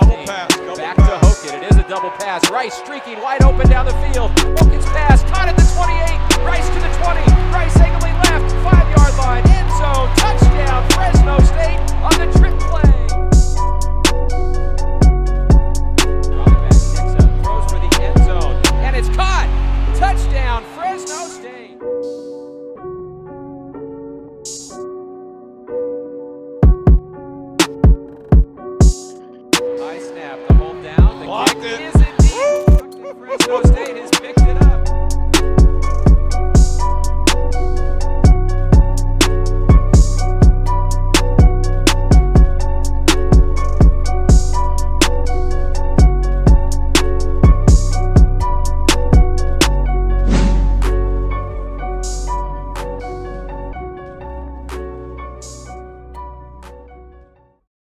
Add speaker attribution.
Speaker 1: double pass, double Back pass. to Hokin. It is a double pass. Rice streaking wide open down the field. Hokin's pass caught at the 28. Rice to the 20. Rice angling left. Five yard line. End zone. Touchdown. Fresno State on the trip play. Back, for the end zone, and it's caught. Touchdown, Fresno State.